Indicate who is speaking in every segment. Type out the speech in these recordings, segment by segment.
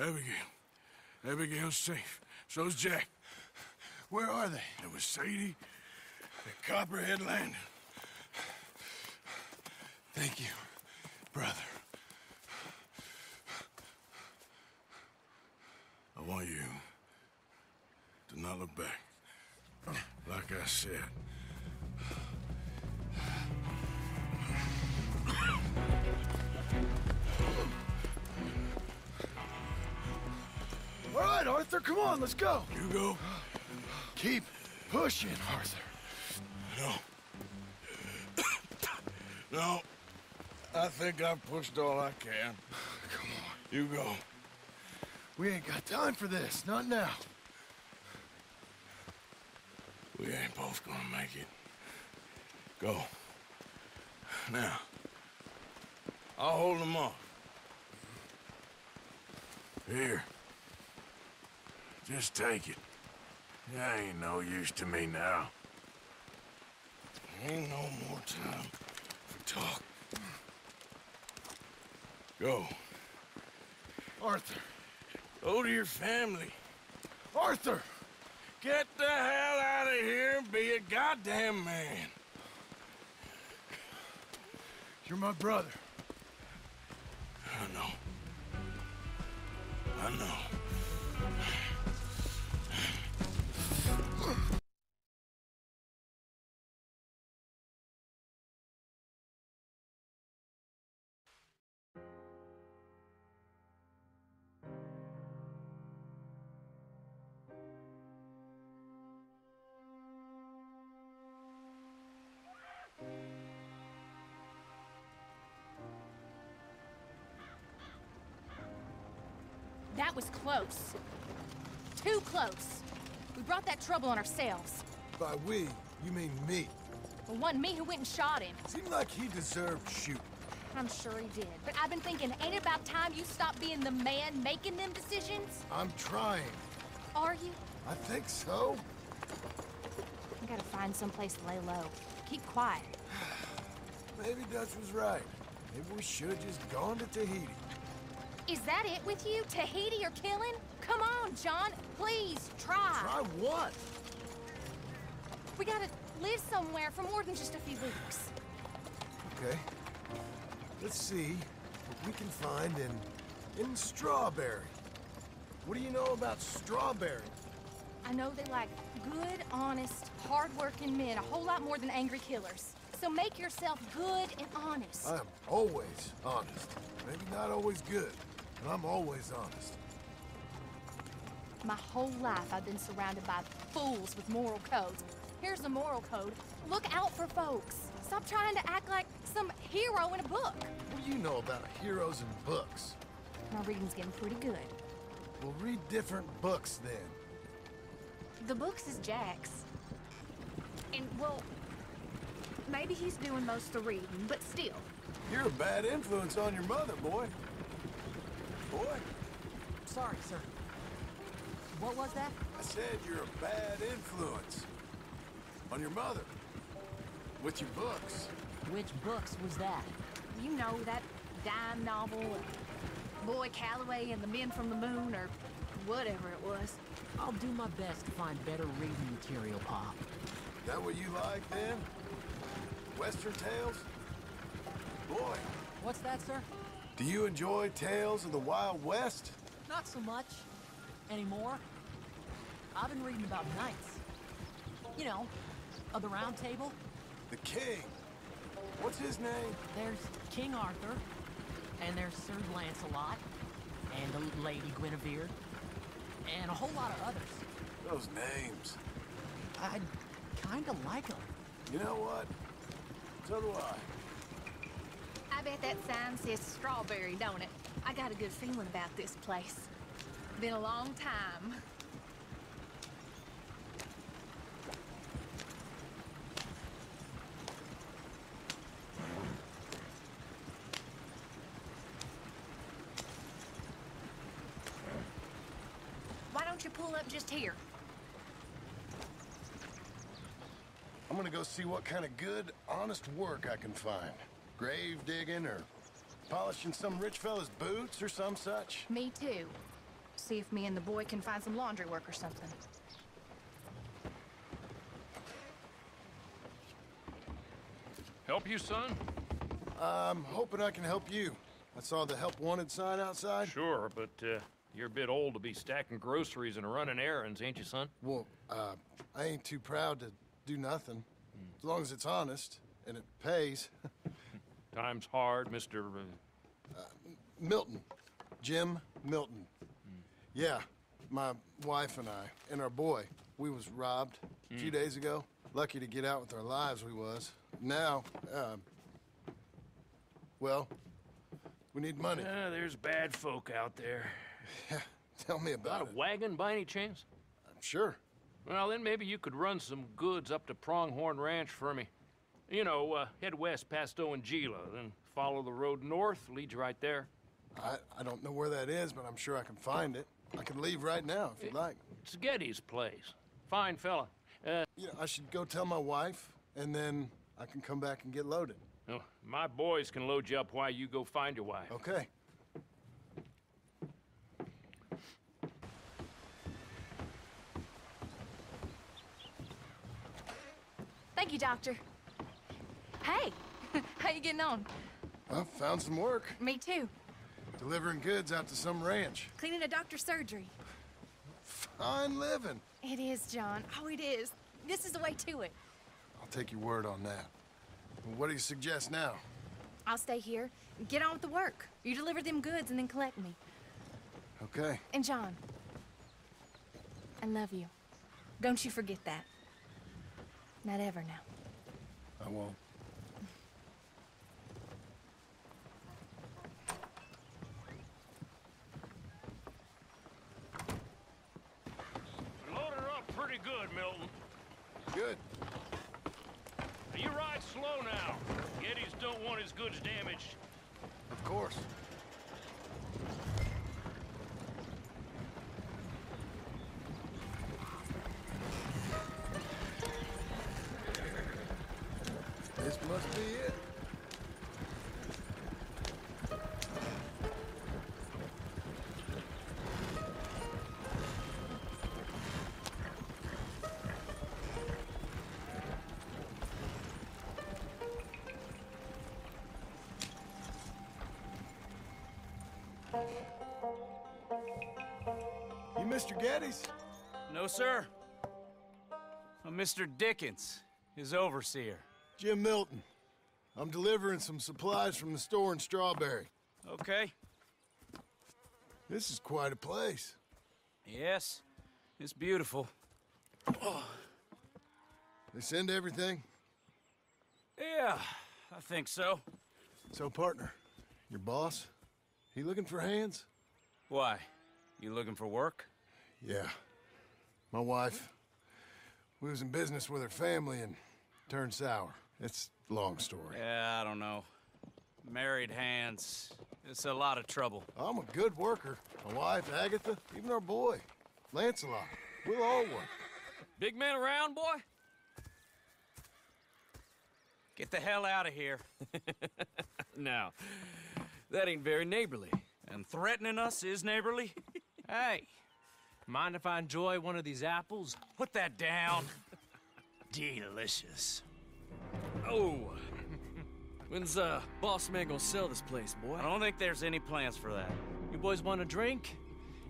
Speaker 1: Abigail. Abigail's safe. So's Jack.
Speaker 2: Where are they?
Speaker 1: There was Sadie at Copperhead Landing.
Speaker 2: Thank you, brother.
Speaker 1: I want you to not look back. Like I said.
Speaker 2: Come on, let's go.
Speaker 1: You go?
Speaker 2: Keep pushing, Arthur.
Speaker 1: No. no. I think I've pushed all I can.
Speaker 2: Come on.
Speaker 1: You go.
Speaker 2: We ain't got time for this, not now.
Speaker 1: We ain't both gonna make it. Go. Now. I'll hold them off. Here. Just take it. You ain't no use to me now. Ain't no more time for talk. Go.
Speaker 2: Arthur.
Speaker 1: Go to your family.
Speaker 2: Arthur!
Speaker 1: Get the hell out of here and be a goddamn man.
Speaker 2: You're my brother.
Speaker 1: I know. I know.
Speaker 3: That was close. Too close. We brought that trouble on ourselves.
Speaker 2: By we, you mean me.
Speaker 3: The wasn't me who went and shot him.
Speaker 2: Seemed like he deserved shooting.
Speaker 3: I'm sure he did. But I've been thinking, ain't it about time you stop being the man making them decisions?
Speaker 2: I'm trying.
Speaker 3: Are you?
Speaker 2: I think so.
Speaker 3: I gotta find someplace to lay low. Keep quiet.
Speaker 2: Maybe Dutch was right. Maybe we should have just gone to Tahiti.
Speaker 3: Is that it with you? Tahiti or killing? Come on, John. Please, try.
Speaker 2: Try what?
Speaker 3: We gotta live somewhere for more than just a few weeks.
Speaker 2: Okay. Let's see what we can find in... in Strawberry. What do you know about Strawberry?
Speaker 3: I know they like good, honest, hard-working men a whole lot more than angry killers. So make yourself good and honest.
Speaker 2: I'm always honest. Maybe not always good, I'm always honest.
Speaker 3: My whole life I've been surrounded by fools with moral codes. Here's the moral code. Look out for folks. Stop trying to act like some hero in a book.
Speaker 2: What do you know about heroes and books?
Speaker 3: My reading's getting pretty good.
Speaker 2: We'll read different books then.
Speaker 3: The books is Jack's.
Speaker 4: And, well, maybe he's doing most of the reading, but still.
Speaker 2: You're a bad influence on your mother, boy. Boy,
Speaker 5: Sorry, sir. What was that?
Speaker 2: I said you're a bad influence on your mother. With your books.
Speaker 5: Which books was that?
Speaker 4: You know, that dime novel, and Boy Calloway and the Men from the Moon, or whatever it was.
Speaker 5: I'll do my best to find better reading material, Pop.
Speaker 2: That what you like then? Western tales? Boy,
Speaker 5: What's that, sir?
Speaker 2: Do you enjoy tales of the Wild West?
Speaker 5: Not so much. Anymore. I've been reading about knights. You know, of the Round Table.
Speaker 2: The King. What's his name?
Speaker 5: There's King Arthur, and there's Sir Lancelot, and the Lady Guinevere, and a whole lot of others.
Speaker 2: Those names.
Speaker 5: I kinda like them.
Speaker 2: You know what? So do I.
Speaker 4: I bet that sign says strawberry, don't it? I got a good feeling about this place. Been a long time. Why don't you pull up just here?
Speaker 2: I'm gonna go see what kind of good, honest work I can find. Grave digging or polishing some rich fella's boots or some such.
Speaker 3: Me too. See if me and the boy can find some laundry work or something.
Speaker 6: Help you, son?
Speaker 2: I'm hoping I can help you. I saw the help wanted sign outside.
Speaker 6: Sure, but uh, you're a bit old to be stacking groceries and running errands, ain't you, son?
Speaker 2: Well, uh, I ain't too proud to do nothing. As long as it's honest and it pays.
Speaker 6: Time's hard, Mr. Uh,
Speaker 2: Milton. Jim Milton. Yeah, my wife and I, and our boy, we was robbed a few days ago. Lucky to get out with our lives, we was. Now, uh, well, we need money.
Speaker 6: uh, there's bad folk out there.
Speaker 2: Yeah, Tell me
Speaker 6: Got
Speaker 2: about
Speaker 6: a
Speaker 2: it.
Speaker 6: wagon by any chance?
Speaker 2: I'm sure.
Speaker 6: Well, then maybe you could run some goods up to Pronghorn Ranch for me. You know, uh, head west past Owanjila, then follow the road north, leads you right there.
Speaker 2: I, I don't know where that is, but I'm sure I can find it. I can leave right now if you'd like.
Speaker 6: It's Geddes' place. Fine fella. Uh,
Speaker 2: You know, I should go tell my wife, and then I can come back and get loaded.
Speaker 6: no, my boys can load you up while you go find your wife.
Speaker 2: Okay.
Speaker 3: Thank you, Doctor. Hey, how you getting on?
Speaker 2: Well, found some work.
Speaker 3: Me too.
Speaker 2: Delivering goods out to some ranch.
Speaker 3: Cleaning a doctor's surgery.
Speaker 2: Fine living.
Speaker 3: It is, John. Oh, it is. This is the way to it.
Speaker 2: I'll take your word on that. What do you suggest now?
Speaker 3: I'll stay here. and Get on with the work. You deliver them goods and then collect me.
Speaker 2: Okay.
Speaker 3: And John, I love you. Don't you forget that. Not ever now.
Speaker 2: I won't.
Speaker 6: Load her up pretty good, Milton.
Speaker 2: Good.
Speaker 6: You ride slow now. Geddes don't want his goods damaged.
Speaker 2: Of course. You Mr. Geddes?
Speaker 7: No, sir. I'm Mr. Dickens, his overseer.
Speaker 2: Jim Milton. I'm delivering some supplies from the store in Strawberry.
Speaker 7: Okay.
Speaker 2: This is quite a place.
Speaker 7: Yes, it's beautiful.
Speaker 2: They send everything.
Speaker 7: Yeah, I think so.
Speaker 2: So, partner, your boss, he looking for hands?
Speaker 7: Why? You looking for work?
Speaker 2: Yeah. My wife, we was in business with her family and turned sour. It's long story.
Speaker 7: Yeah, I don't know. Married hands. It's a lot of trouble.
Speaker 2: I'm a good worker. My wife, Agatha, even our boy, Lancelot. We'll all work.
Speaker 7: Big man around, boy? Get the hell out of here.
Speaker 8: Now, that ain't very neighborly.
Speaker 7: And threatening us is neighborly?
Speaker 8: Hey, mind if I enjoy one of these apples?
Speaker 7: Put that down.
Speaker 8: Delicious. Oh, when's uh boss man gonna sell this place, boy?
Speaker 7: I don't think there's any plans for that.
Speaker 8: You boys want a drink?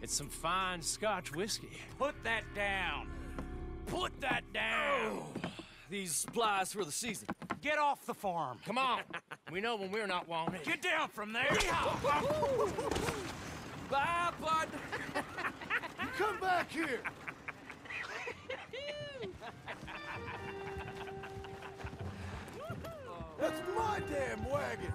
Speaker 8: It's some fine Scotch whiskey.
Speaker 7: Put that down. Put that down.
Speaker 8: These supplies for the season.
Speaker 7: Get off the farm.
Speaker 8: Come on, we know when we're not wanted.
Speaker 7: Get down from there.
Speaker 8: Bye, bud.
Speaker 2: Come back here! That's my damn wagon!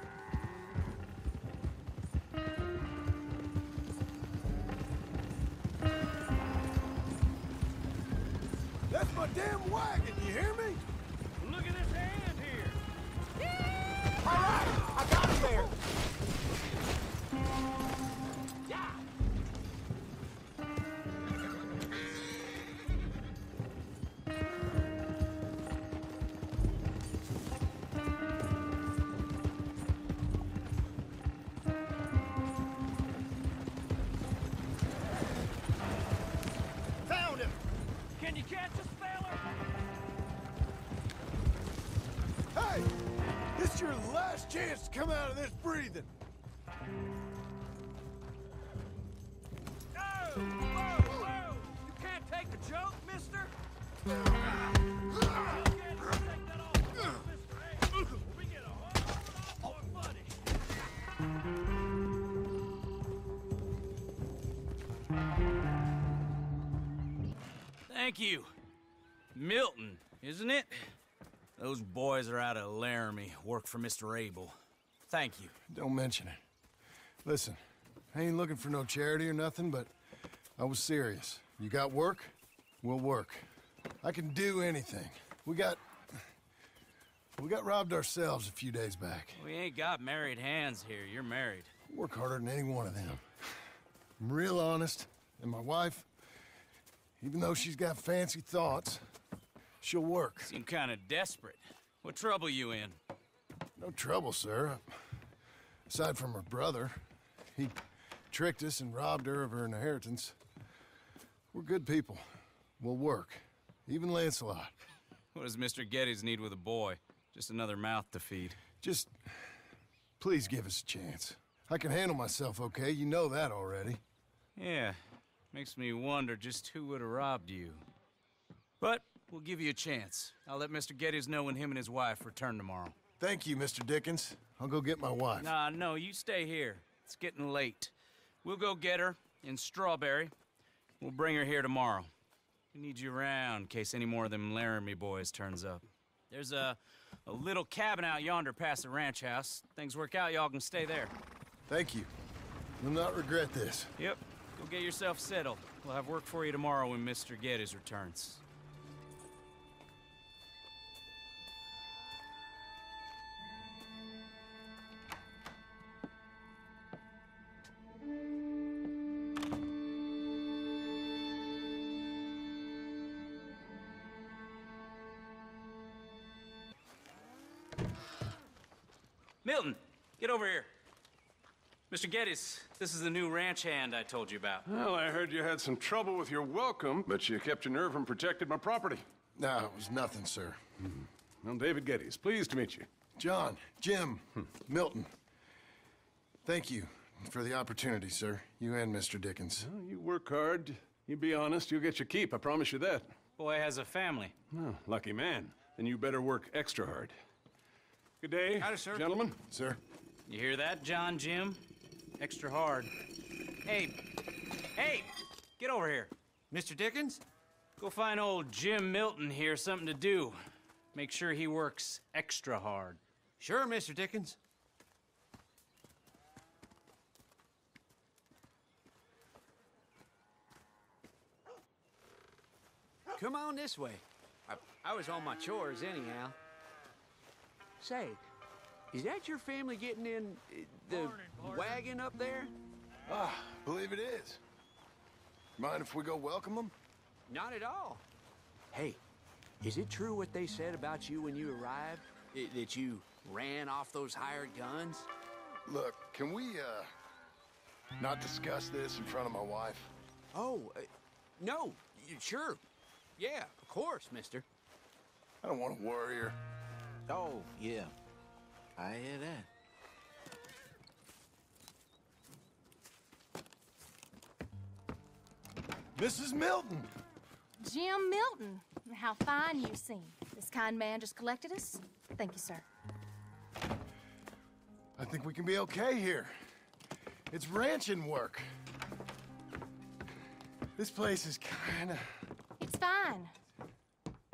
Speaker 2: That's my damn wagon, you hear me? All right, I got him there! This last chance to come out of this breathing.
Speaker 6: You can't take joke, mister?
Speaker 7: Thank you. Milton, isn't it? Those boys are out of Laramie, work for Mr. Abel. Thank you.
Speaker 2: Don't mention it. Listen, I ain't looking for no charity or nothing, but I was serious. You got work? We'll work. I can do anything. We got... We got robbed ourselves a few days back.
Speaker 7: We ain't got married hands here. You're married.
Speaker 2: Work harder than any one of them. I'm real honest, and my wife, even though she's got fancy thoughts, she'll work.
Speaker 7: Seem kind of desperate. What trouble you in?
Speaker 2: No trouble, sir. Aside from her brother, he tricked us and robbed her of her inheritance. We're good people. We'll work. Even Lancelot.
Speaker 7: What does Mr. Geddes need with a boy? Just another mouth to feed.
Speaker 2: Just please give us a chance. I can handle myself okay. You know that already.
Speaker 7: Yeah, makes me wonder just who would have robbed you. But we'll give you a chance. I'll let Mr. Geddes know when him and his wife return tomorrow.
Speaker 2: Thank you, Mr. Dickens. I'll go get my wife.
Speaker 7: Nah, no, you stay here. It's getting late. We'll go get her in Strawberry. We'll bring her here tomorrow. We need you around in case any more of them Laramie boys turns up. There's a, a little cabin out yonder past the ranch house. Things work out, y'all can stay there.
Speaker 2: Thank you. You'll not regret this.
Speaker 7: Yep. Go get yourself settled. We'll have work for you tomorrow when Mr. Geddes returns. Get over here. Mr. Geddes, this is the new ranch hand I told you about.
Speaker 1: Well, I heard you had some trouble with your welcome, but you kept your nerve and protected my property.
Speaker 2: No, it was nothing, sir. Hmm.
Speaker 1: I'm David Geddes. Pleased to meet you.
Speaker 2: John, Jim, hmm. Milton. Thank you for the opportunity, sir. You and Mr. Dickens.
Speaker 1: Well, you work hard. You be honest, you'll get your keep. I promise you that.
Speaker 7: Boy has a family.
Speaker 1: Oh, lucky man. Then you better work extra hard. Good day,
Speaker 7: Howdy, sir.
Speaker 1: gentlemen.
Speaker 2: Sir?
Speaker 7: You hear that, John Jim? Extra hard. Hey, hey, get over here.
Speaker 9: Mr. Dickens?
Speaker 7: Go find old Jim Milton here something to do. Make sure he works extra hard.
Speaker 9: Sure, Mr. Dickens. Come on this way. I, I was on my chores anyhow. Say, is that your family getting in uh, the wagon up there?
Speaker 2: Ah, believe it is. Mind if we go welcome them?
Speaker 9: Not at all. Hey, is it true what they said about you when you arrived? I- that you ran off those hired guns?
Speaker 2: Look, can we, uh, not discuss this in front of my wife?
Speaker 9: Oh, uh, no, y- sure. Yeah, of course, mister.
Speaker 2: I don't want to worry her.
Speaker 9: Oh, yeah. I hear that.
Speaker 2: Mrs. Milton!
Speaker 3: Jim Milton. How fine you seem. This kind man just collected us. Thank you, sir.
Speaker 2: I think we can be okay here. It's ranching work. This place is kinda...
Speaker 3: It's fine.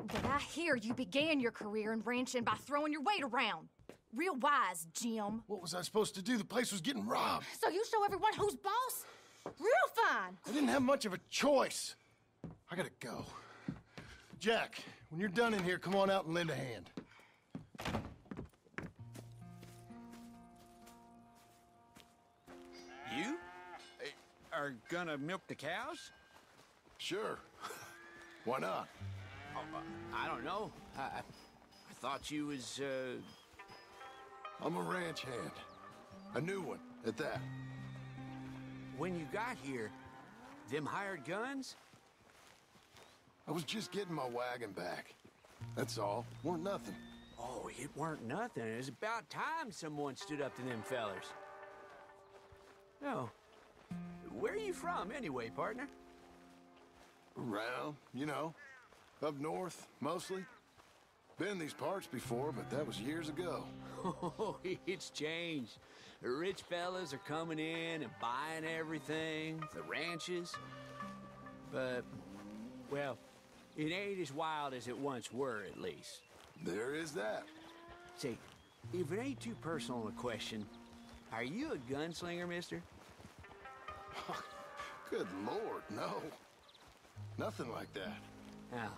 Speaker 3: But I hear you began your career in ranching by throwing your weight around. Real wise, Jim.
Speaker 2: What was I supposed to do? The place was getting robbed.
Speaker 3: So you show everyone who's boss? Real fine.
Speaker 2: I didn't have much of a choice. I gotta go. Jack, when you're done in here, come on out and lend a hand.
Speaker 9: You are gonna milk the cows?
Speaker 2: Sure. Why not?
Speaker 9: Oh, uh, I don't know. I, I I thought you was, uh...
Speaker 2: I'm a ranch hand. A new one, at that.
Speaker 9: When you got here, them hired guns?
Speaker 2: I was just getting my wagon back. That's all. Weren't nothing.
Speaker 9: Oh, it weren't nothing. It was about time someone stood up to them fellers. No. Where are you from, anyway, partner?
Speaker 2: Around, you know. Up north, mostly. Been in these parts before, but that was years ago.
Speaker 9: Oh, it's changed. The rich fellas are coming in and buying everything, the ranches. But, well, it ain't as wild as it once were, at least.
Speaker 2: There is that.
Speaker 9: Say, if it ain't too personal a question, are you a gunslinger, mister?
Speaker 2: Good lord, no. Nothing like that.
Speaker 9: Now,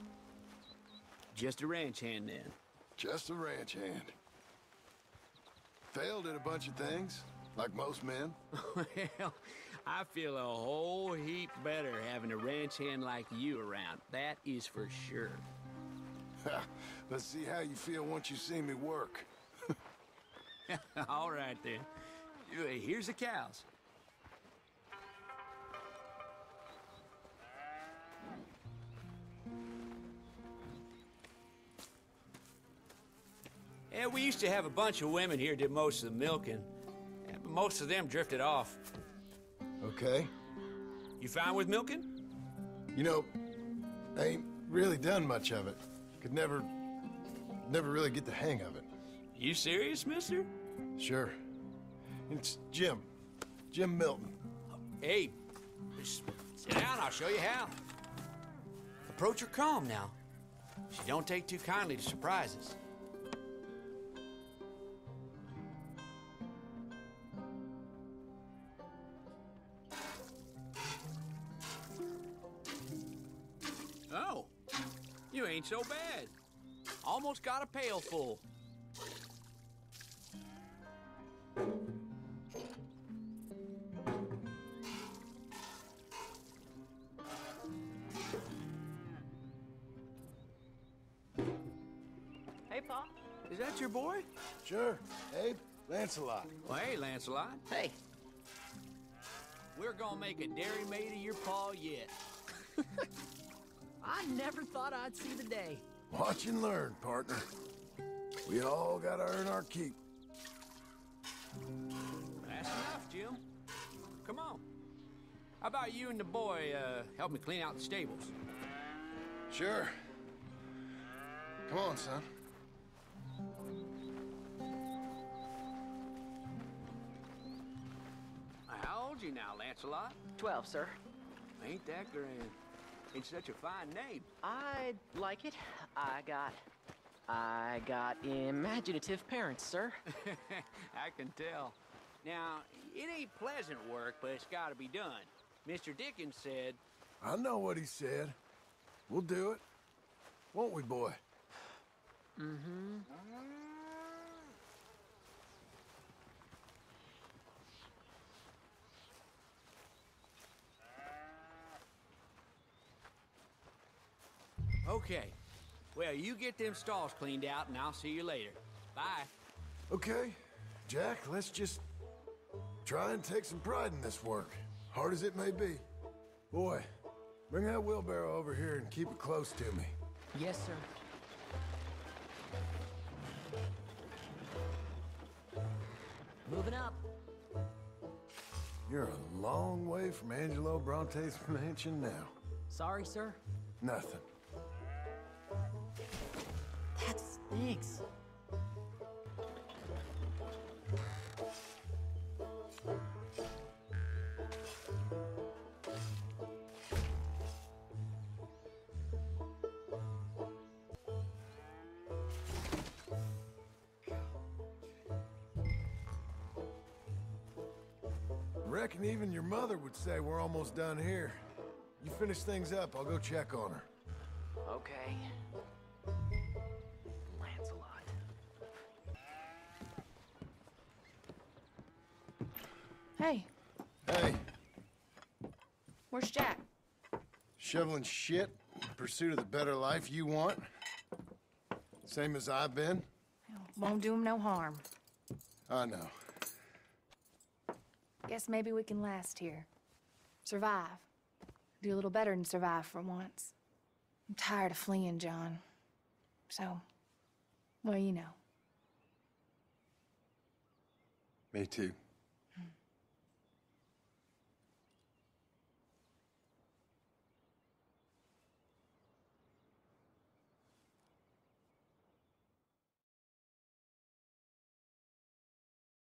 Speaker 9: just a ranch hand then.
Speaker 2: Just a ranch hand. Failed at a bunch of things, like most men.
Speaker 9: well, I feel a whole heap better having a ranch hand like you around. That is for sure.
Speaker 2: Let's see how you feel once you see me work.
Speaker 9: All right, then. Uh, Here's the cows. Yeah, we used to have a bunch of women here did most of the milking. Yeah, but most of them drifted off.
Speaker 2: Okay.
Speaker 9: You fine with milking?
Speaker 2: You know, I ain't really done much of it. Could never, never really get the hang of it.
Speaker 9: You serious, mister?
Speaker 2: Sure. It's Jim. Jim Milton.
Speaker 9: Hey, just sit down, I'll show you how. Approach her calm now. She don't take too kindly to surprises. So bad. Almost got a pail full.
Speaker 5: Hey, Pa.
Speaker 9: Is that your boy?
Speaker 2: Sure. Abe, Lancelot.
Speaker 9: Well, hey, Lancelot.
Speaker 5: Hey.
Speaker 9: We're gonna make a dairy maid of your paw yet.
Speaker 5: I never thought I'd see the day.
Speaker 2: Watch and learn, partner. We all gotta earn our keep.
Speaker 9: That's enough, Jim. Come on. How about you and the boy uh, help me clean out the stables?
Speaker 2: Sure. Come on, son.
Speaker 9: How old you now, Lancelot?
Speaker 5: Twelve, sir.
Speaker 9: Ain't that grand? It's such a fine name.
Speaker 5: I like it. I got. I got imaginative parents, sir.
Speaker 9: I can tell. Now, it ain't pleasant work, but it's gotta be done. Mr. Dickens said,
Speaker 2: I know what he said. We'll do it. Won't we, boy?
Speaker 5: Mm-hmm.
Speaker 9: Okay. Well, you get them stalls cleaned out, and I'll see you later. Bye.
Speaker 2: Okay. Jack, let's just try and take some pride in this work, hard as it may be. Boy, bring that wheelbarrow over here and keep it close to me.
Speaker 5: Yes, sir. Moving up.
Speaker 2: You're a long way from Angelo Bronte's mansion now.
Speaker 5: Sorry, sir.
Speaker 2: Nothing.
Speaker 5: That stinks.
Speaker 2: Reckon even your mother would say we're almost done here. You finish things up, I'll go check on her.
Speaker 5: Okay.
Speaker 2: Shoveling shit in pursuit of the better life you want? Same as I've been?
Speaker 3: Won't do him no harm.
Speaker 2: I know.
Speaker 3: Guess maybe we can last here. Survive. Do a little better than survive for once. I'm tired of fleeing, John. So, Well, you know.
Speaker 2: Me too.